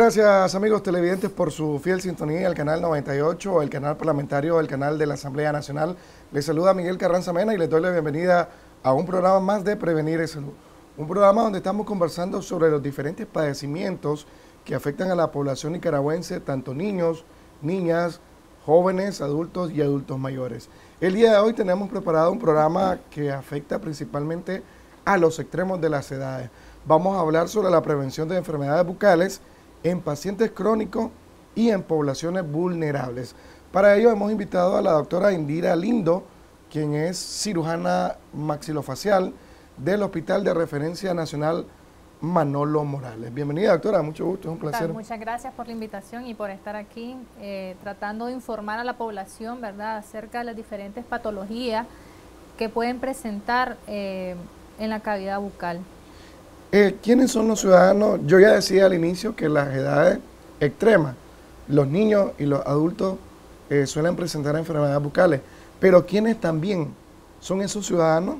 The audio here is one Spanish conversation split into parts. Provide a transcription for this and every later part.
Gracias amigos televidentes por su fiel sintonía al canal 98, el canal parlamentario, el canal de la Asamblea Nacional. Les saluda Miguel Carranza Mena y les doy la bienvenida a un programa más de Prevenir es Salud. Un programa donde estamos conversando sobre los diferentes padecimientos que afectan a la población nicaragüense, tanto niños, niñas, jóvenes, adultos y adultos mayores. El día de hoy tenemos preparado un programa que afecta principalmente a los extremos de las edades. Vamos a hablar sobre la prevención de enfermedades bucales en pacientes crónicos y en poblaciones vulnerables. Para ello hemos invitado a la doctora Indira Lindo, quien es cirujana maxilofacial del Hospital de Referencia Nacional Manolo Morales. Bienvenida, doctora, mucho gusto, es un placer. Muchas gracias por la invitación y por estar aquí eh, tratando de informar a la población, ¿verdad?, acerca de las diferentes patologías que pueden presentar eh, en la cavidad bucal. Eh, ¿Quiénes son los ciudadanos? Yo ya decía al inicio que las edades extremas, los niños y los adultos eh, suelen presentar enfermedades bucales, pero ¿quiénes también son esos ciudadanos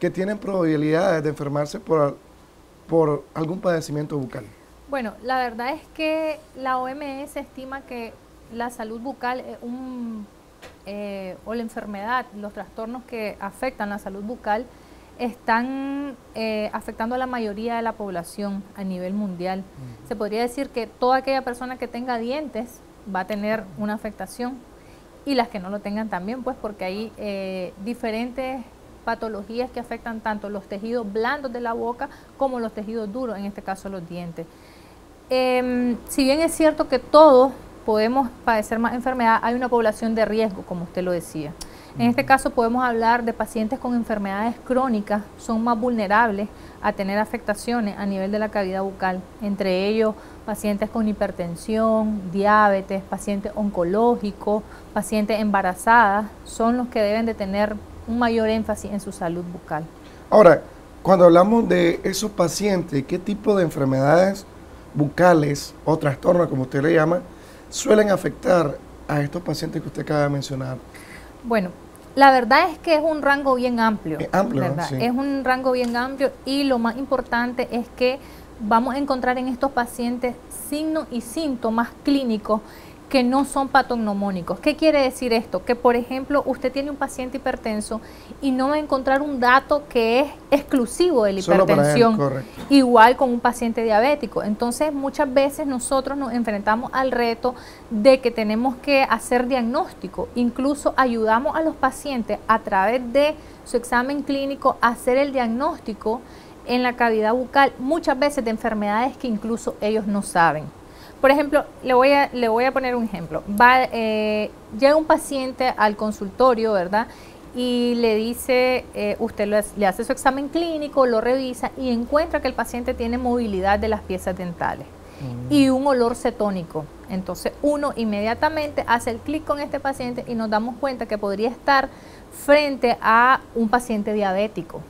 que tienen probabilidades de enfermarse por, por algún padecimiento bucal? Bueno, la verdad es que la OMS estima que la salud bucal un, eh, o la enfermedad, los trastornos que afectan la salud bucal, están eh, afectando a la mayoría de la población a nivel mundial. Se podría decir que toda aquella persona que tenga dientes va a tener una afectación y las que no lo tengan también, pues porque hay eh, diferentes patologías que afectan tanto los tejidos blandos de la boca como los tejidos duros, en este caso los dientes. Em, si bien es cierto que todos podemos padecer más enfermedad, hay una población de riesgo, como usted lo decía. En este caso podemos hablar de pacientes con enfermedades crónicas, son más vulnerables a tener afectaciones a nivel de la cavidad bucal, entre ellos pacientes con hipertensión, diabetes, pacientes oncológicos, pacientes embarazadas, son los que deben de tener un mayor énfasis en su salud bucal. Ahora, cuando hablamos de esos pacientes, ¿qué tipo de enfermedades bucales o trastornos, como usted le llama, suelen afectar a estos pacientes que usted acaba de mencionar? Bueno, la verdad es que es un rango bien amplio. Es amplio, Es un rango bien amplio y lo más importante es que vamos a encontrar en estos pacientes signos y síntomas clínicos que no son patognomónicos. ¿Qué quiere decir esto? Que por ejemplo usted tiene un paciente hipertenso y no va a encontrar un dato que es exclusivo de la hipertensión, igual con un paciente diabético. Entonces muchas veces nosotros nos enfrentamos al reto de que tenemos que hacer diagnóstico, incluso ayudamos a los pacientes a través de su examen clínico a hacer el diagnóstico en la cavidad bucal, muchas veces de enfermedades que incluso ellos no saben. Por ejemplo, le voy a, le voy a poner un ejemplo. Va, eh, llega un paciente al consultorio, ¿verdad? Y le dice, eh, usted le hace su examen clínico, lo revisa y encuentra que el paciente tiene movilidad de las piezas dentales mm. y un olor cetónico. Entonces uno inmediatamente hace el clic con este paciente y nos damos cuenta que podría estar frente a un paciente diabético.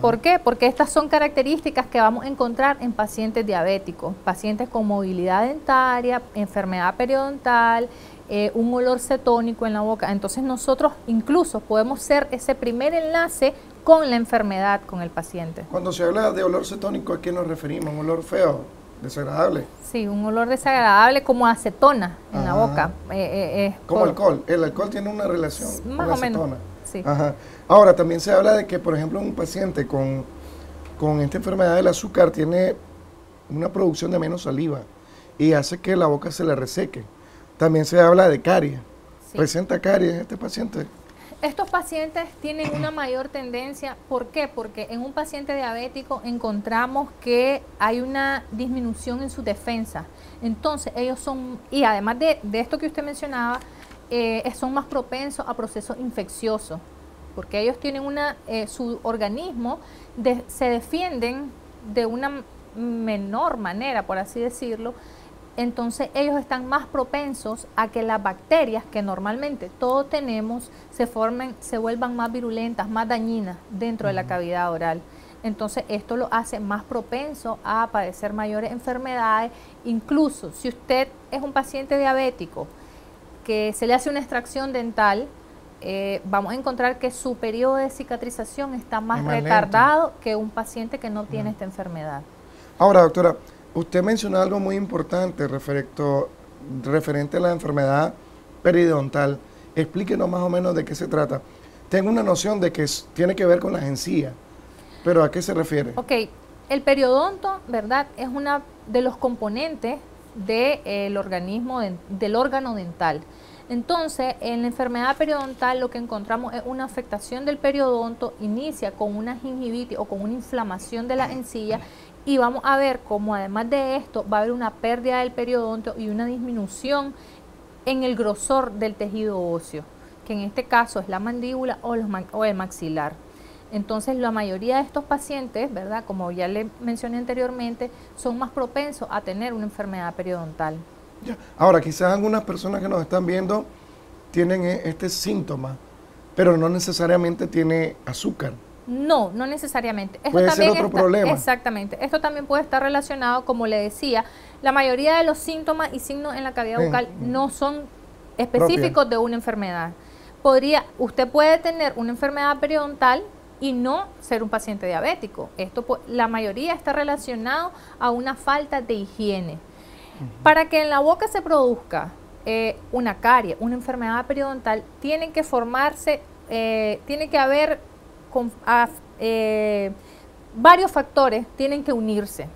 ¿Por qué? Porque estas son características que vamos a encontrar en pacientes diabéticos, pacientes con movilidad dentaria, enfermedad periodontal, eh, un olor cetónico en la boca. Entonces nosotros incluso podemos ser ese primer enlace con la enfermedad con el paciente. Cuando se habla de olor cetónico, ¿a qué nos referimos? ¿Un olor feo? ¿Desagradable? Sí, un olor desagradable como acetona en la boca. Eh, eh, como alcohol. El alcohol tiene una relación más o menos. Ahora, también se habla de que, por ejemplo, un paciente con, esta enfermedad del azúcar tiene una producción de menos saliva y hace que la boca se le reseque. También se habla de caries. ¿Presenta caries este paciente? Estos pacientes tienen una mayor tendencia, ¿por qué? Porque en un paciente diabético encontramos que hay una disminución en su defensa. Entonces ellos son, y además de, esto que usted mencionaba, eh, son más propensos a procesos infecciosos, porque ellos tienen una, eh, su organismo se defienden de una menor manera, por así decirlo, entonces ellos están más propensos a que las bacterias que normalmente todos tenemos se formen, se vuelvan más virulentas, más dañinas dentro de la cavidad oral. Entonces esto lo hace más propenso a padecer mayores enfermedades, incluso si usted es un paciente diabético, que se le hace una extracción dental, eh, vamos a encontrar que su periodo de cicatrización está más, retardado que un paciente que no tiene esta enfermedad. Ahora, doctora, usted mencionó algo muy importante referente a la enfermedad periodontal. Explíquenos más o menos de qué se trata. Tengo una noción de que tiene que ver con las encías, pero ¿a qué se refiere? Ok, el periodonto, ¿verdad? Es una de los componentes del organismo, del órgano dental. Entonces, en la enfermedad periodontal lo que encontramos es una afectación del periodonto, inicia con una gingivitis o con una inflamación de la encía y vamos a ver cómo además de esto va a haber una pérdida del periodonto y una disminución en el grosor del tejido óseo, que en este caso es la mandíbula o, el maxilar. Entonces, la mayoría de estos pacientes, ¿verdad? Como ya le mencioné anteriormente, son más propensos a tener una enfermedad periodontal. Ahora, quizás algunas personas que nos están viendo tienen e, este síntoma, pero no necesariamente tiene azúcar. No, no necesariamente. Esto puede ser otro problema. Exactamente. Esto también puede estar relacionado, como le decía, la mayoría de los síntomas y signos en la cavidad bucal no son específicos de una enfermedad. Podría, usted puede tener una enfermedad periodontal y no ser un paciente diabético. Esto, la mayoría está relacionado a una falta de higiene. Para que en la boca se produzca eh, una carie, una enfermedad periodontal, tienen que formarse, eh, tiene que haber eh, varios factores, tienen que unirse.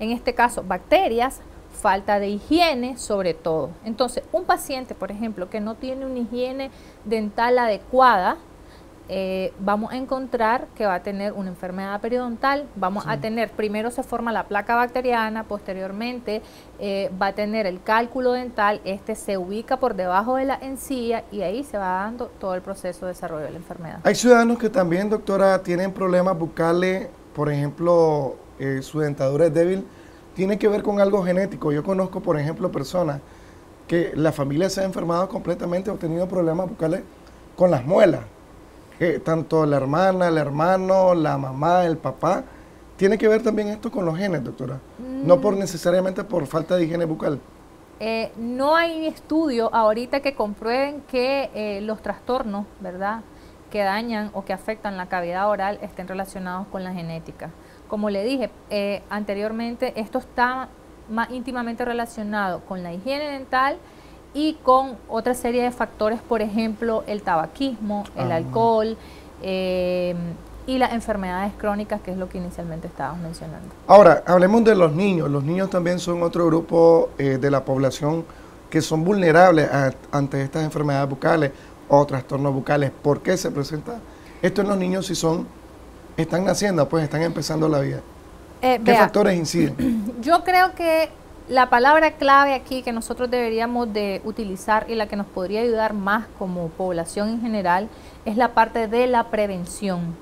En este caso, bacterias, falta de higiene sobre todo. Entonces, un paciente, por ejemplo, que no tiene una higiene dental adecuada, eh, vamos a encontrar que va a tener una enfermedad periodontal, vamos a tener, primero se forma la placa bacteriana, posteriormente eh, va a tener el cálculo dental, este se ubica por debajo de la encía y ahí se va dando todo el proceso de desarrollo de la enfermedad. Hay ciudadanos que también, doctora, tienen problemas bucales, por ejemplo, eh, su dentadura es débil, tiene que ver con algo genético. Yo conozco, por ejemplo, personas que la familia se ha enfermado completamente, ha tenido problemas bucales con las muelas tanto la hermana, el hermano, la mamá, el papá. ¿Tiene que ver también esto con los genes, doctora? No por mm. necesariamente por falta de higiene bucal. Eh, no hay estudio ahorita que comprueben que eh, los trastornos, ¿verdad?, que dañan o que afectan la cavidad oral estén relacionados con la genética. Como le dije eh, anteriormente, esto está más íntimamente relacionado con la higiene dental y con otra serie de factores, por ejemplo, el tabaquismo, el ah. alcohol eh, y las enfermedades crónicas, que es lo que inicialmente estábamos mencionando. Ahora, hablemos de los niños. Los niños también son otro grupo eh, de la población que son vulnerables ante estas enfermedades bucales o trastornos bucales. ¿Por qué se presenta esto en los niños si son, están naciendo, pues están empezando la vida? Eh, ¿Qué factores inciden? Yo creo que la palabra clave aquí que nosotros deberíamos de utilizar y la que nos podría ayudar más como población en general es la parte de la prevención.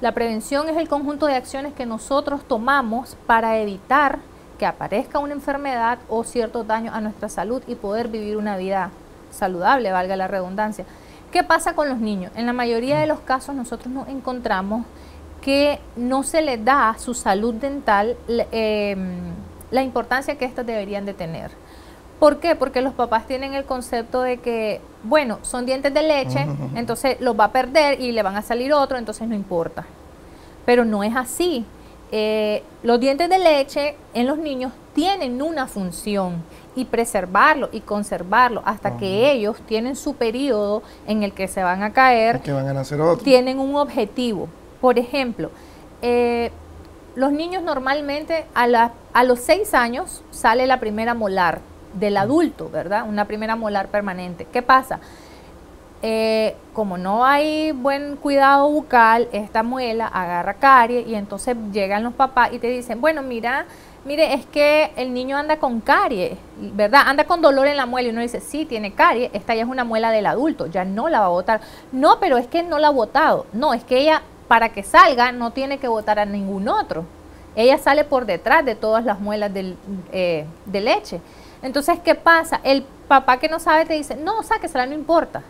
La prevención es el conjunto de acciones que nosotros tomamos para evitar que aparezca una enfermedad o ciertos daños a nuestra salud y poder vivir una vida saludable, valga la redundancia. ¿Qué pasa con los niños? En la mayoría de los casos nosotros nos encontramos que no se les da su salud dental eh, la importancia que estas deberían de tener. ¿Por qué? Porque los papás tienen el concepto de que, bueno, son dientes de leche, entonces los va a perder y le van a salir otro, entonces no importa. Pero no es así. Eh, los dientes de leche en los niños tienen una función y preservarlo y conservarlo hasta que ellos tienen su periodo en el que se van a caer, que van a nacer otro. tienen un objetivo. Por ejemplo, eh, los niños normalmente a, a los seis años sale la primera molar del adulto, ¿verdad? Una primera molar permanente. ¿Qué pasa? Eh, como no hay buen cuidado bucal, esta muela agarra carie y entonces llegan los papás y te dicen, bueno, mira, mire, es que el niño anda con carie, ¿verdad? Anda con dolor en la muela y uno dice, sí, tiene carie, esta ya es una muela del adulto, ya no la va a botar. No, pero es que no la ha botado. No, es que ella para que salga no tiene que votar a ningún otro. Ella sale por detrás de todas las muelas eh, de leche. Entonces, ¿qué pasa? El papá que no sabe te dice, no, sáquesela, no importa.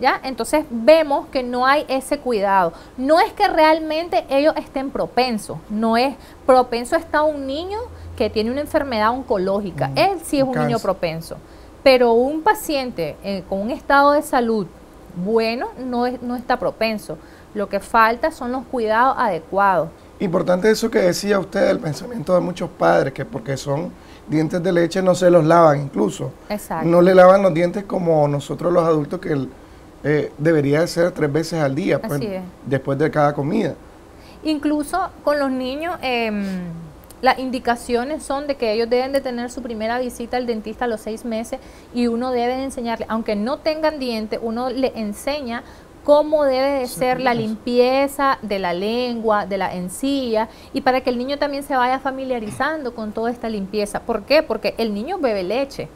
¿Ya? Entonces vemos que no hay ese cuidado. No es que realmente ellos estén propensos, no es propenso está un niño que tiene una enfermedad oncológica. Él sí es un niño propenso. Pero un paciente eh, con un estado de salud bueno no, es, no está propenso. Lo que falta son los cuidados adecuados. Importante eso que decía usted, el pensamiento de muchos padres, que porque son dientes de leche no se los lavan incluso. Exacto. No le lavan los dientes como nosotros los adultos que el- eh, debería ser tres veces al día, pues, después de cada comida. Incluso con los niños, em, las indicaciones son de que ellos deben de tener su primera visita al dentista a los seis meses y uno debe enseñarle, aunque no tengan dientes, uno le enseña cómo debe de ser la limpieza de la lengua, de la encía, y para que el niño también se vaya familiarizando con toda esta limpieza. ¿Por qué? Porque el niño bebe leche.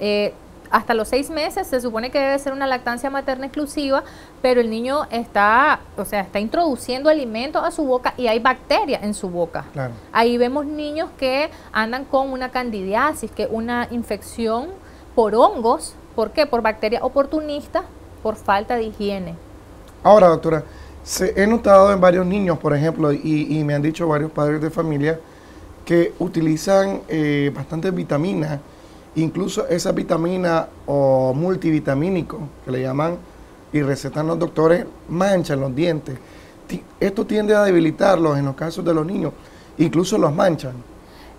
Eh, hasta los seis meses se supone que debe ser una lactancia materna exclusiva, pero el niño está, o sea, está introduciendo alimentos a su boca y hay bacterias en su boca. Claro. Ahí vemos niños que andan con una candidiasis, que una infección por hongos. ¿Por qué? Por bacterias oportunistas, por falta de higiene. Ahora, doctora, se, he notado en varios niños, por ejemplo, y, me han dicho varios padres de familia, que utilizan eh, bastantes vitaminas, incluso esas vitaminas o multivitamínicos que le llaman y recetan los doctores, manchan los dientes. Esto tiende a debilitarlos en los casos de los niños, incluso los manchan.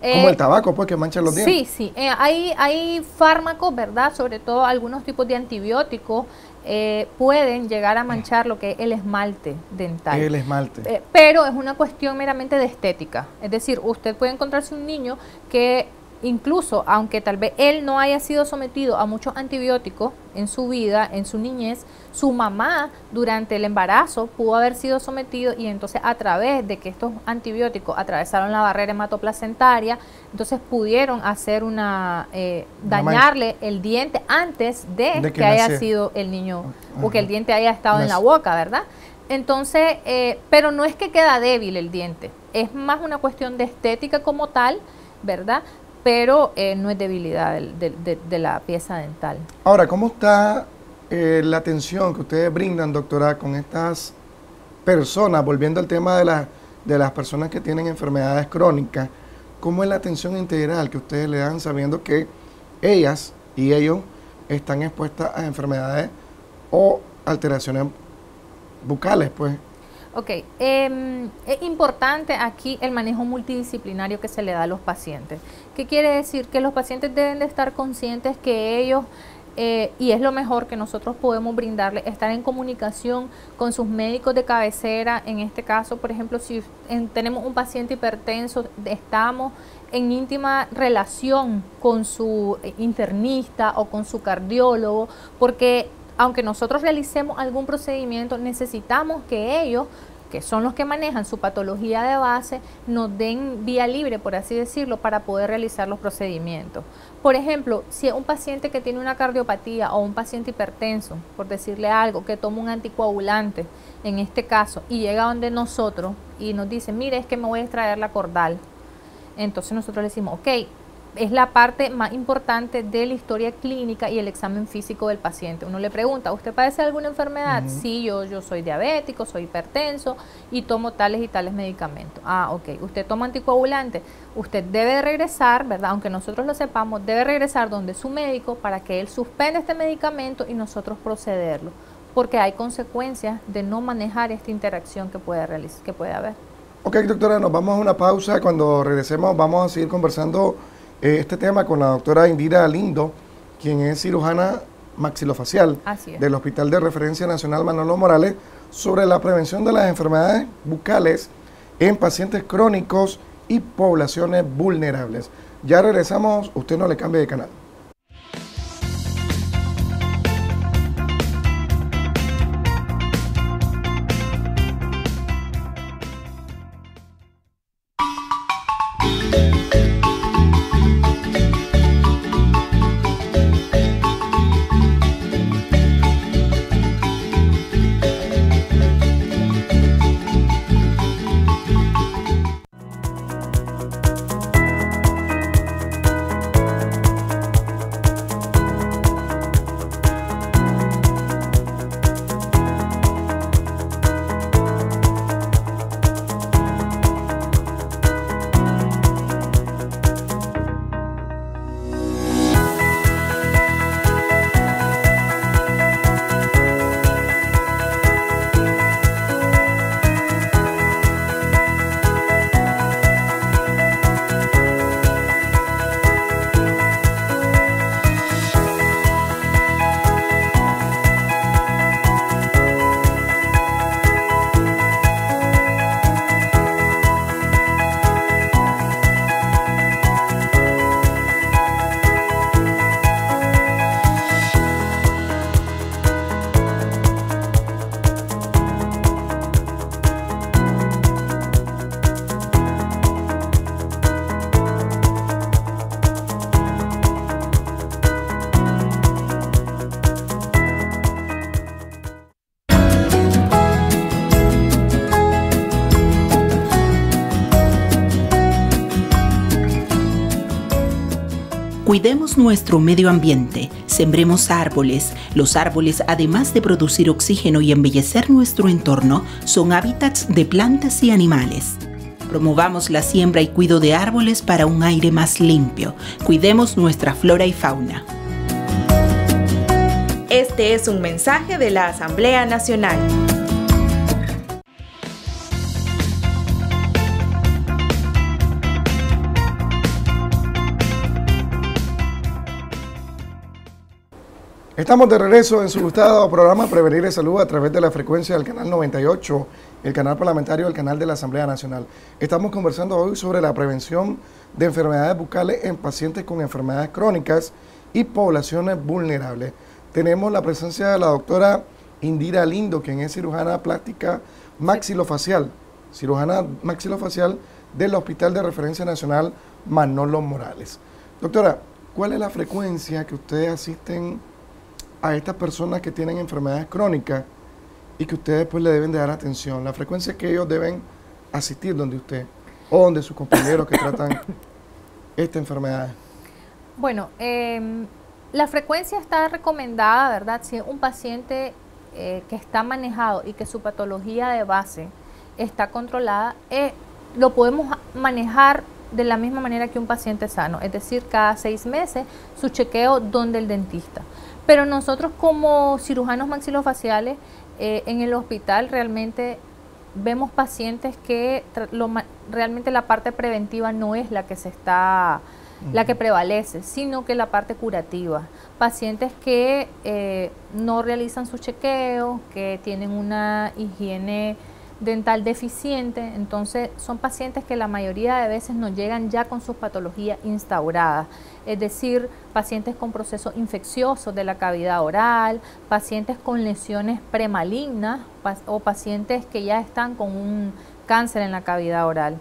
Como Eh, el tabaco, pues, que manchan los dientes. Sí, sí. Eh, hay, hay fármacos, ¿verdad? Sobre todo algunos tipos de antibióticos eh, pueden llegar a manchar lo que es el esmalte dental. El esmalte. Eh, pero es una cuestión meramente de estética. Es decir, usted puede encontrarse un niño que incluso, aunque tal vez él no haya sido sometido a muchos antibióticos en su vida, en su niñez, su mamá durante el embarazo pudo haber sido sometido y entonces a través de que estos antibióticos atravesaron la barrera hematoplacentaria, entonces pudieron hacer una, eh, dañarle el diente antes de, De que, que haya sido el niño o que el diente haya estado en la boca, ¿verdad? Entonces, eh, pero no es que queda débil el diente, es más una cuestión de estética como tal, ¿verdad? Pero eh, no es debilidad de la pieza dental. Ahora, ¿cómo está eh, la atención que ustedes brindan, doctora, con estas personas, volviendo al tema de, la- de las personas que tienen enfermedades crónicas? ¿Cómo es la atención integral que ustedes le dan sabiendo que ellas y ellos están expuestas a enfermedades o alteraciones bucales, pues? Ok, em, es importante aquí el manejo multidisciplinario que se le da a los pacientes. ¿Qué quiere decir? Que los pacientes deben de estar conscientes que ellos, eh, y es lo mejor que nosotros podemos brindarles, estar en comunicación con sus médicos de cabecera. En este caso, por ejemplo, si en- tenemos un paciente hipertenso, estamos en íntima relación con su eh, internista o con su cardiólogo, porque aunque nosotros realicemos algún procedimiento, necesitamos que ellos, que son los que manejan su patología de base, nos den vía libre, por así decirlo, para poder realizar los procedimientos. Por ejemplo, si es un paciente que tiene una cardiopatía o un paciente hipertenso, por decirle algo, que toma un anticoagulante, en este caso, y llega donde nosotros y nos dice, mire, es que me voy a extraer la cordal. Entonces nosotros le decimos, ok, es la parte más importante de la historia clínica y el examen físico del paciente. Uno le pregunta, ¿usted padece alguna enfermedad? Sí, yo, yo soy diabético, soy hipertenso y tomo tales y tales medicamentos. Ah, ok. ¿Usted toma anticoagulante? Usted debe de regresar, ¿verdad? Aunque nosotros lo sepamos, debe regresar donde su médico para que él suspenda este medicamento y nosotros procederlo. Porque hay consecuencias de no manejar esta interacción que puede, realiz- que puede haber. Ok, doctora, nos vamos a una pausa. Cuando regresemos vamos a seguir conversando este tema con la doctora Indira Lindo, quien es cirujana maxilofacial del Hospital de Referencia Nacional Manolo Morales, sobre la prevención de las enfermedades bucales en pacientes crónicos y poblaciones vulnerables. Ya regresamos, usted no le cambie de canal. Cuidemos nuestro medio ambiente, sembremos árboles. Los árboles, además de producir oxígeno y embellecer nuestro entorno, son hábitats de plantas y animales. Promovamos la siembra y cuido de árboles para un aire más limpio. Cuidemos nuestra flora y fauna. Este es un mensaje de la Asamblea Nacional. Estamos de regreso en su gustado programa Prevenir y Salud a través de la frecuencia del canal 98, el canal parlamentario del canal de la Asamblea Nacional. Estamos conversando hoy sobre la prevención de enfermedades bucales en pacientes con enfermedades crónicas y poblaciones vulnerables. Tenemos la presencia de la doctora Indira Lindo, quien es cirujana plástica maxilofacial, cirujana maxilofacial del Hospital de Referencia Nacional Manolo Morales. Doctora, ¿cuál es la frecuencia que ustedes asisten a estas personas que tienen enfermedades crónicas y que ustedes pues le deben de dar atención, la frecuencia que ellos deben asistir donde usted o donde sus compañeros que tratan esta enfermedad. Bueno, em, la frecuencia está recomendada, ¿verdad? Si un paciente eh, que está manejado y que su patología de base está controlada, eh, lo podemos manejar de la misma manera que un paciente sano, es decir, cada seis meses su chequeo donde el dentista. Pero nosotros como cirujanos maxilofaciales eh, en el hospital realmente vemos pacientes que realmente la parte preventiva no es la que se está la que prevalece, sino que la parte curativa. Pacientes que eh, no realizan su chequeo, que tienen una higiene dental deficiente, entonces son pacientes que la mayoría de veces nos llegan ya con sus patologías instauradas, es decir, pacientes con procesos infecciosos de la cavidad oral, pacientes con lesiones premalignas o pacientes que ya están con un cáncer en la cavidad oral.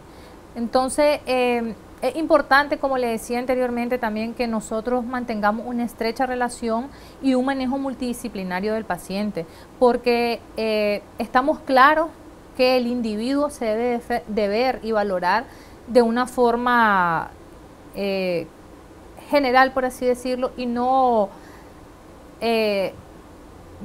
Entonces, eh, es importante, como le decía anteriormente, también que nosotros mantengamos una estrecha relación y un manejo multidisciplinario del paciente, porque eh, estamos claros que el individuo se debe de ver y valorar de una forma eh, general, por así decirlo, y no, eh,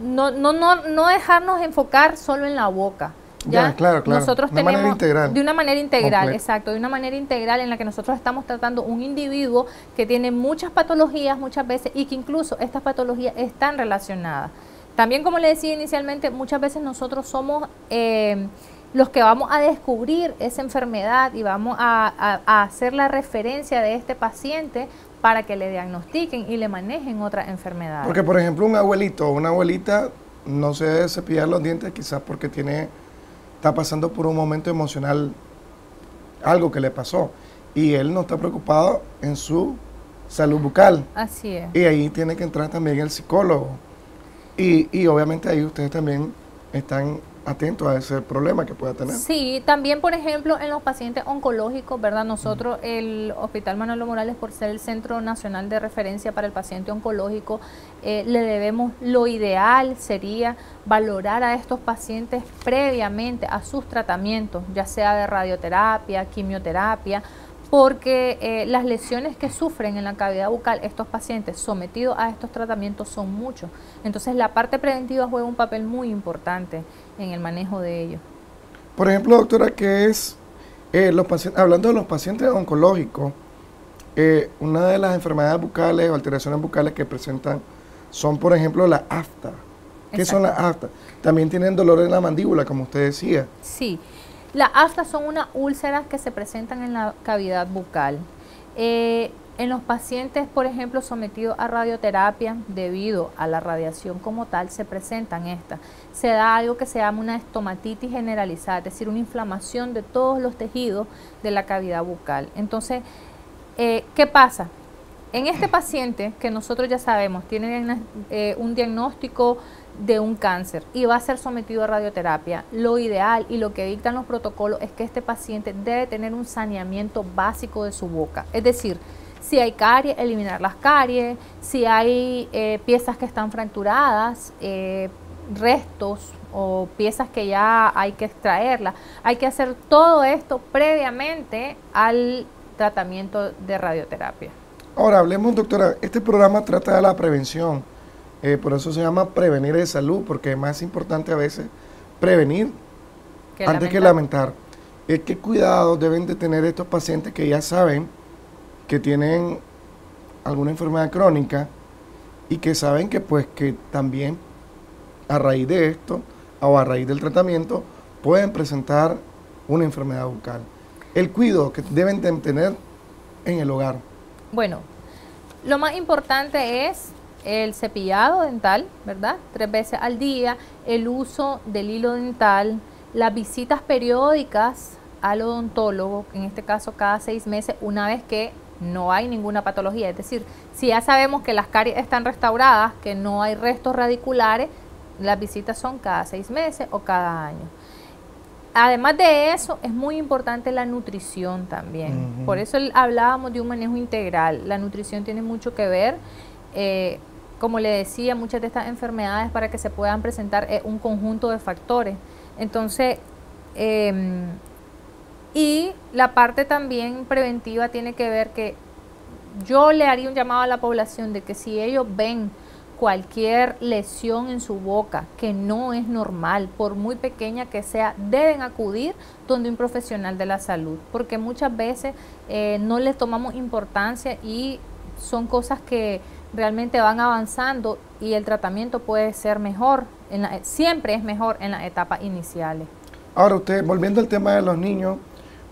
no, no, no, no dejarnos enfocar solo en la boca. ¿ya? claro, claro. Nosotros de tenemos integral, de una manera integral, exacto, de una manera integral en la que nosotros estamos tratando un individuo que tiene muchas patologías muchas veces y que incluso estas patologías están relacionadas. También, como le decía inicialmente, muchas veces nosotros somos eh, los que vamos a descubrir esa enfermedad y vamos a, hacer la referencia de este paciente para que le diagnostiquen y le manejen otra enfermedad. Porque, por ejemplo, un abuelito o una abuelita no se debe cepillar los dientes quizás porque tiene, está pasando por un momento emocional, algo que le pasó, y él no está preocupado en su salud bucal. Así es. Y ahí tiene que entrar también el psicólogo y, obviamente ahí ustedes también están atentos a ese problema que pueda tener. Sí, también por ejemplo en los pacientes oncológicos, ¿verdad? Nosotros, el Hospital Manuel Morales, por ser el Centro Nacional de Referencia para el Paciente Oncológico, eh, le debemos, lo ideal sería valorar a estos pacientes previamente a sus tratamientos, ya sea de radioterapia, quimioterapia, porque eh, las lesiones que sufren en la cavidad bucal estos pacientes sometidos a estos tratamientos son muchos. Entonces la parte preventiva juega un papel muy importante en el manejo de ellos. Por ejemplo, doctora, ¿qué es eh, los hablando de los pacientes oncológicos, eh, una de las enfermedades bucales o alteraciones bucales que presentan son, por ejemplo, la afta. ¿Qué son las aftas? También tienen dolor en la mandíbula, como usted decía. Sí. Las aftas son unas úlceras que se presentan en la cavidad bucal. Eh, en los pacientes, por ejemplo, sometidos a radioterapia, debido a la radiación como tal, se presentan estas. Se da algo que se llama una estomatitis generalizada, es decir, una inflamación de todos los tejidos de la cavidad bucal. Entonces, eh, ¿qué pasa? En este paciente, que nosotros ya sabemos, tiene eh, un diagnóstico de un cáncer y va a ser sometido a radioterapia, lo ideal y lo que dictan los protocolos es que este paciente debe tener un saneamiento básico de su boca. Es decir, si hay caries, eliminar las caries, si hay eh, piezas que están fracturadas, eh, restos o piezas que ya hay que extraerlas, hay que hacer todo esto previamente al tratamiento de radioterapia. Ahora hablemos, doctora, este programa trata de la prevención, eh, por eso se llama prevenir de salud, porque es más importante a veces prevenir antes que lamentar. Eh, ¿Qué cuidados deben de tener estos pacientes que ya saben que tienen alguna enfermedad crónica y que saben que pues que también a raíz de esto o a raíz del tratamiento pueden presentar una enfermedad bucal? El cuidado que deben de tener en el hogar. Bueno, lo más importante es el cepillado dental, ¿verdad? Tres veces al día, el uso del hilo dental, las visitas periódicas al odontólogo, en este caso cada seis meses, una vez que no hay ninguna patología. Es decir, si ya sabemos que las caries están restauradas, que no hay restos radiculares, las visitas son cada seis meses o cada año. Además de eso, es muy importante la nutrición también. Por eso hablábamos de un manejo integral. La nutrición tiene mucho que ver. Eh, como le decía, muchas de estas enfermedades para que se puedan presentar es un conjunto de factores. Entonces, em, y la parte también preventiva tiene que ver que yo le haría un llamado a la población de que si ellos ven cualquier lesión en su boca que no es normal, por muy pequeña que sea, deben acudir donde un profesional de la salud, porque muchas veces eh, no les tomamos importancia y son cosas que realmente van avanzando y el tratamiento puede ser mejor, en siempre es mejor en las etapas iniciales. Ahora usted, volviendo al tema de los niños,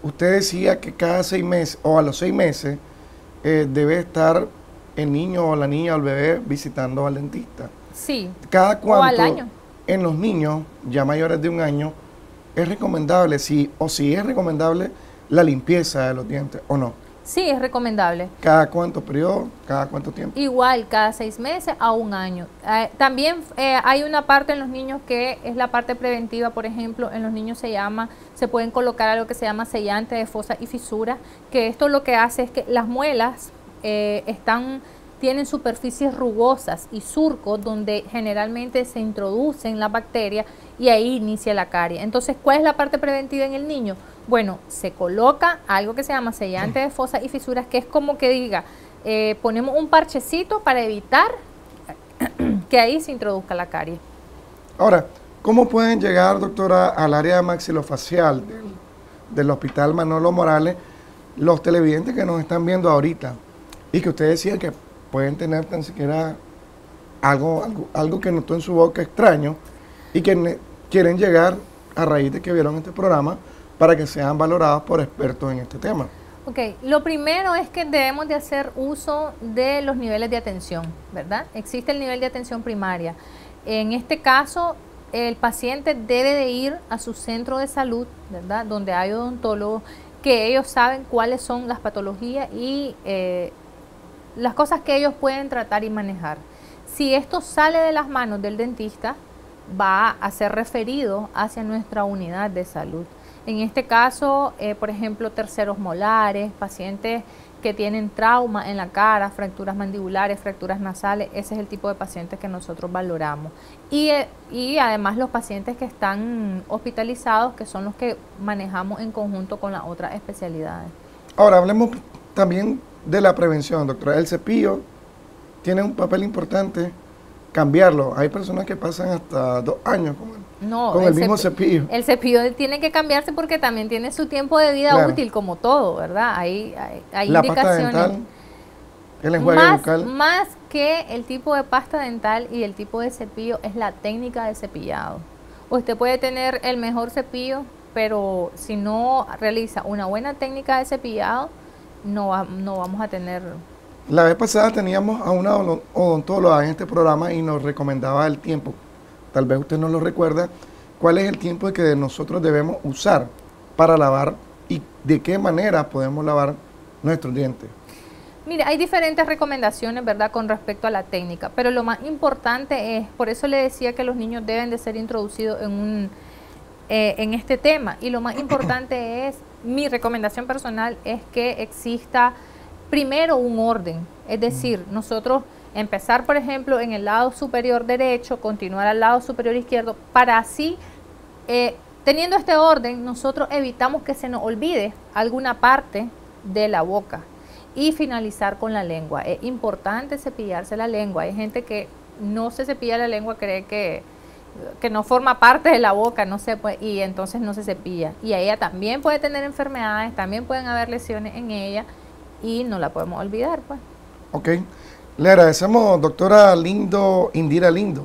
usted decía que cada seis meses o a los seis meses eh, debe estar el niño o la niña o el bebé visitando al dentista. Sí. Cada cuánto al año. en los niños ya mayores de un año es recomendable si o si es recomendable la limpieza de los dientes o no. Sí, es recomendable. ¿Cada cuánto periodo? ¿Cada cuánto tiempo? Igual, cada seis meses a un año. Eh, también eh, hay una parte en los niños que es la parte preventiva, por ejemplo, en los niños se llama, se pueden colocar algo que se llama sellante de fosa y fisura, que esto lo que hace es que las muelas eh, están tienen superficies rugosas y surcos donde generalmente se introducen las bacterias y ahí inicia la carie. Entonces, ¿cuál es la parte preventiva en el niño? Bueno, se coloca algo que se llama sellante de fosas y fisuras, que es como que diga, eh, ponemos un parchecito para evitar que ahí se introduzca la carie. Ahora, ¿cómo pueden llegar, doctora, al área maxilofacial del Hospital Manolo Morales los televidentes que nos están viendo ahorita? Y que usted decía que pueden tener tan siquiera algo, algo, que notó en su boca extraño y que quieren llegar a raíz de que vieron este programa para que sean valorados por expertos en este tema. Ok, lo primero es que debemos de hacer uso de los niveles de atención, ¿verdad? Existe el nivel de atención primaria. En este caso, el paciente debe de ir a su centro de salud, ¿verdad? Donde hay odontólogos que ellos saben cuáles son las patologías y eh, las cosas que ellos pueden tratar y manejar. Si esto sale de las manos del dentista, va a ser referido hacia nuestra unidad de salud. En este caso, eh, por ejemplo, terceros molares, pacientes que tienen trauma en la cara, fracturas mandibulares, fracturas nasales, ese es el tipo de pacientes que nosotros valoramos. Y, eh, y además los pacientes que están hospitalizados, que son los que manejamos en conjunto con las otras especialidades. Ahora, hablemos también de la prevención, doctora. El cepillo tiene un papel importante cambiarlo. Hay personas que pasan hasta dos años con el, mismo cepillo, El cepillo tiene que cambiarse porque también tiene su tiempo de vida útil, como todo, ¿verdad? Hay, hay, la indicaciones. Pasta dental, el enjuague más, bucal. Más que el tipo de pasta dental y el tipo de cepillo, es la técnica de cepillado. Usted puede tener el mejor cepillo, pero si no realiza una buena técnica de cepillado, no, no vamos a tener... La vez pasada teníamos a una odontóloga en este programa y nos recomendaba el tiempo. Tal vez usted no lo recuerda. ¿Cuál es el tiempo que nosotros debemos usar para lavar y de qué manera podemos lavar nuestros dientes? Mire, hay diferentes recomendaciones, ¿verdad?, con respecto a la técnica, pero lo más importante es, por eso le decía que los niños deben de ser introducidos en, un, eh, en este tema, y lo más importante es mi recomendación personal es que exista primero un orden, es decir, nosotros empezar, por ejemplo, en el lado superior derecho, continuar al lado superior izquierdo, para así, eh, teniendo este orden, nosotros evitamos que se nos olvide alguna parte de la boca. y finalizar con la lengua. Es importante cepillarse la lengua. Hay gente que no se cepilla la lengua, cree que, que no forma parte de la boca, no sé, pues, y entonces no se cepilla. Y ella también puede tener enfermedades, también pueden haber lesiones en ella y no la podemos olvidar, pues. Ok. Le agradecemos, doctora Lindo, Indira Lindo,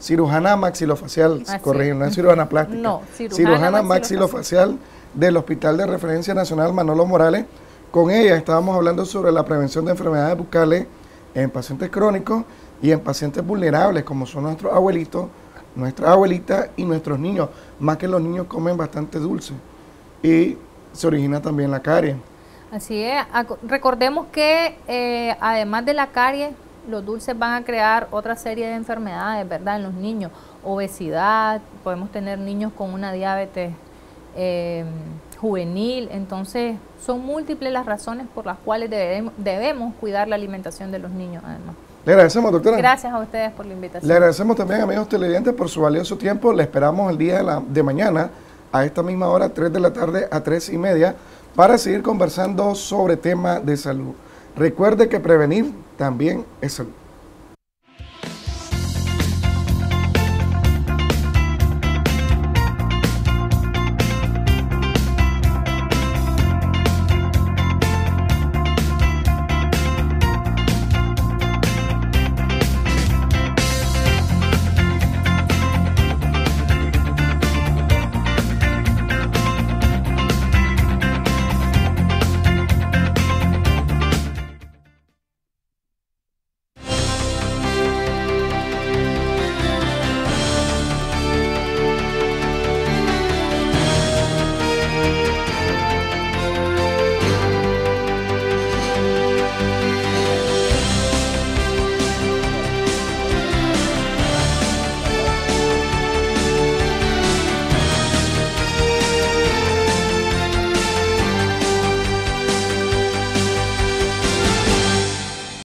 cirujana maxilofacial, corrijo, no es cirujana plástica. No, cirujana, maxilofacial del Hospital de Referencia Nacional Manolo Morales. Con ella estábamos hablando sobre la prevención de enfermedades bucales en pacientes crónicos y en pacientes vulnerables, como son nuestros abuelitos, nuestras abuelitas y nuestros niños, más que los niños comen bastante dulce y se origina también la carie. Así es, recordemos que eh, además de la carie, los dulces van a crear otra serie de enfermedades, ¿verdad? En los niños, obesidad, podemos tener niños con una diabetes eh, juvenil, entonces son múltiples las razones por las cuales debemos, debemos cuidar la alimentación de los niños además. Le agradecemos, doctora. Gracias a ustedes por la invitación. Le agradecemos también, amigos televidentes, por su valioso tiempo. Le esperamos el día de, la, de mañana, a esta misma hora, 3 de la tarde a 3 y media, para seguir conversando sobre temas de salud. Recuerde que prevenir también es salud.